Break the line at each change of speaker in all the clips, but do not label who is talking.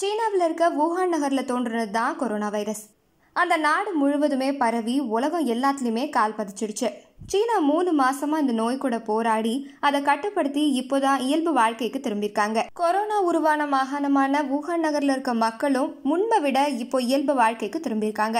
சீனாவில் இருக்க வூஹான் நகரில் தோன்றுனது தான் கொரோனா வைரஸ். அந்த நாடு முழுவதுமே பரவி உலகம் எல்லாத்துலேயுமே கால் பதிச்சிடுச்சு. சீனா மூணு மாசமா இந்த நோய் கூட போராடி அதை கட்டுப்படுத்தி இப்போதான் இயல்பு வாழ்க்கைக்கு திரும்பியிருக்காங்க. கொரோனா உருவான மாகாணமான வூஹான் நகர்ல இருக்க மக்களும் முன்பை விட இப்போ இயல்பு வாழ்க்கைக்கு திரும்பியிருக்காங்க.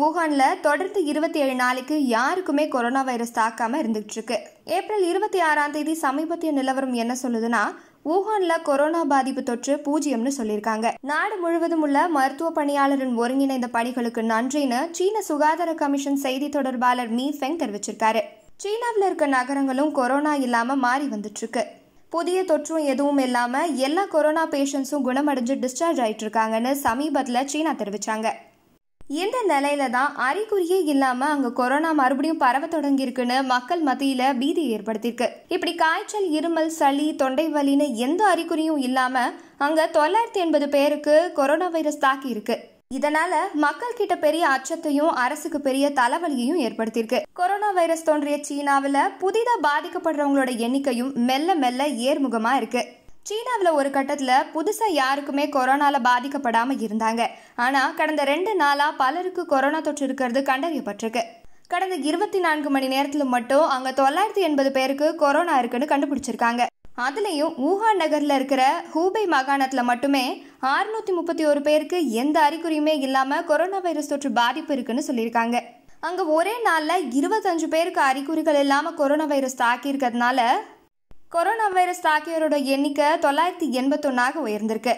வூஹான்ல தொடர்ந்து இருபத்தி ஏழு நாளைக்கு யாருக்குமே கொரோனா வைரஸ் தாக்காம இருந்துகிட்டு இருக்கு. ஏப்ரல் இருபத்தி ஆறாம் தேதி சமீபத்திய நிலவரம் என்ன சொல்லுதுன்னா வூஹான்ல கொரோனா பாதிப்பு தொற்று பூஜ்ஜியம்னு சொல்லியிருக்காங்க. நாடு முழுவதும் உள்ள மருத்துவ பணியாளரின் ஒருங்கிணைந்த பணிகளுக்கு நன்றின்னு சீன சுகாதார கமிஷன் செய்தி தொடர்பாளர் மீ ஃபெங் தெரிவிச்சிருக்காரு. சீனாவில் இருக்க நகரங்களும் கொரோனா இல்லாம மாறி வந்துட்டு இருக்கு புதிய தொற்றும் எதுவும் இல்லாம எல்லா கொரோனா பேஷண்ட்ஸும் குணமடைஞ்சு டிஸ்சார்ஜ் ஆயிட்டு இருக்காங்கன்னு சமீபத்தில் சீனா தெரிவிச்சாங்க. இந்த நிலையில தான் அறிகுறியே இல்லாம அங்க கொரோனா மறுபடியும் பரவ தொடங்கி இருக்குன்னு மக்கள் மத்தியில பீதி ஏற்படுத்தியிருக்கு. இப்படி காய்ச்சல் இருமல் சளி தொண்டை வலின்னு எந்த அறிகுறியும் இல்லாம அங்க தொள்ளாயிரத்தி எண்பது பேருக்கு கொரோனா வைரஸ் தாக்கி இருக்கு இதனால மக்கள் கிட்ட பெரிய அச்சத்தையும் அரசுக்கு பெரிய தலைவலியையும் ஏற்படுத்தியிருக்கு. கொரோனா வைரஸ் தோன்றிய சீனாவில் புதிதா பாதிக்கப்படுறவங்களோட எண்ணிக்கையும் மெல்ல மெல்ல ஏர்முகமா இருக்கு. சீனாவில் ஒரு கட்டத்தில் புதுசாக யாருக்குமே கொரோனாவில் பாதிக்கப்படாமல் இருந்தாங்க. ஆனால் கடந்த ரெண்டு நாளாக பலருக்கு கொரோனா தொற்று இருக்கிறது கண்டறியப்பட்டிருக்கு. கடந்த இருபத்தி நான்கு மணி நேரத்தில் மட்டும் அங்கே தொள்ளாயிரத்தி எண்பது பேருக்கு கொரோனா இருக்குன்னு கண்டுபிடிச்சிருக்காங்க. அதுலேயும் ஊஹான் நகரில் இருக்கிற ஹூபை மாகாணத்தில் மட்டுமே அறுநூற்றி முப்பத்தி ஒரு பேருக்கு எந்த அறிகுறியுமே இல்லாமல் கொரோனா வைரஸ் தொற்று பாதிப்பு இருக்குன்னு சொல்லியிருக்காங்க. அங்கே ஒரே நாளில் இருபத்தஞ்சு பேருக்கு அறிகுறிகள் இல்லாமல் கொரோனா வைரஸ் தாக்கியிருக்கிறதுனால கொரோனா வைரஸ் தாக்கியோரோட எண்ணிக்கை தொள்ளாயிரத்தி எண்பத்தொன்னாக உயர்ந்திருக்கு.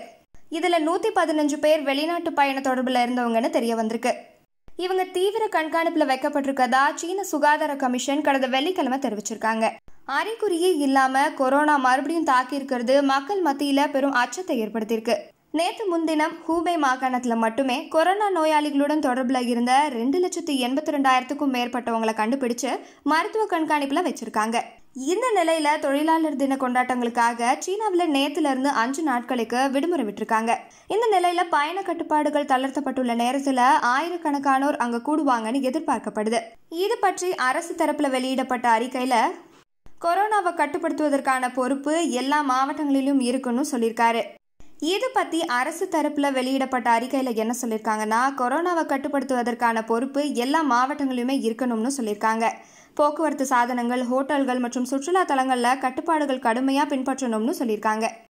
இதில் நூற்றி பதினஞ்சு பேர் வெளிநாட்டு பயண தொடர்பில் இருந்தவங்கன்னு தெரிய வந்திருக்கு. இவங்க தீவிர கண்காணிப்பில் வைக்கப்பட்டிருக்கதா சீன சுகாதார கமிஷன் கடந்த வெள்ளிக்கிழமை தெரிவிச்சிருக்காங்க. அறிகுறியே இல்லாமல் கொரோனா மறுபடியும் தாக்கியிருக்கிறது மக்கள் மத்தியில் பெரும் அச்சத்தை ஏற்படுத்தியிருக்கு. நேற்று முன்தினம் ஹூபே மாகாணத்தில் மட்டுமே கொரோனா நோயாளிகளுடன் தொடர்பில் இருந்த ரெண்டு லட்சத்தி எண்பத்தி ரெண்டாயிரத்துக்கும் மேற்பட்டவங்களை கண்டுபிடிச்சு மருத்துவ கண்காணிப்பில் வச்சிருக்காங்க. இந்த நிலையில தொழிலாளர் தின கொண்டாட்டங்களுக்காக சீனாவில் நேத்துல இருந்து அஞ்சு நாட்களுக்கு விடுமுறை விட்டுருக்காங்க. இந்த நிலையில பயண கட்டுப்பாடுகள் தளர்த்தப்பட்டுள்ள நேரத்துல ஆயிரக்கணக்கானோர் அங்க கூடுவாங்கன்னு எதிர்பார்க்கப்படுது. இது பற்றி அரசு தரப்புல வெளியிடப்பட்ட அறிக்கையில கொரோனாவை கட்டுப்படுத்துவதற்கான பொறுப்பு எல்லா மாவட்டங்களிலும் இருக்குன்னு சொல்லியிருக்காரு. இது பற்றி அரசு தரப்பில் வெளியிடப்பட்ட அறிக்கையில் என்ன சொல்லியிருக்காங்கன்னா கொரோனாவை கட்டுப்படுத்துவதற்கான பொறுப்பு எல்லா மாவட்டங்களிலுமே இருக்கணும்னு சொல்லியிருக்காங்க போக்குவரத்து சாதனங்கள் ஹோட்டல்கள் மற்றும் சுற்றுலா தலங்களில் கட்டுப்பாடுகள் கடுமையாக பின்பற்றணும்னு சொல்லியிருக்காங்க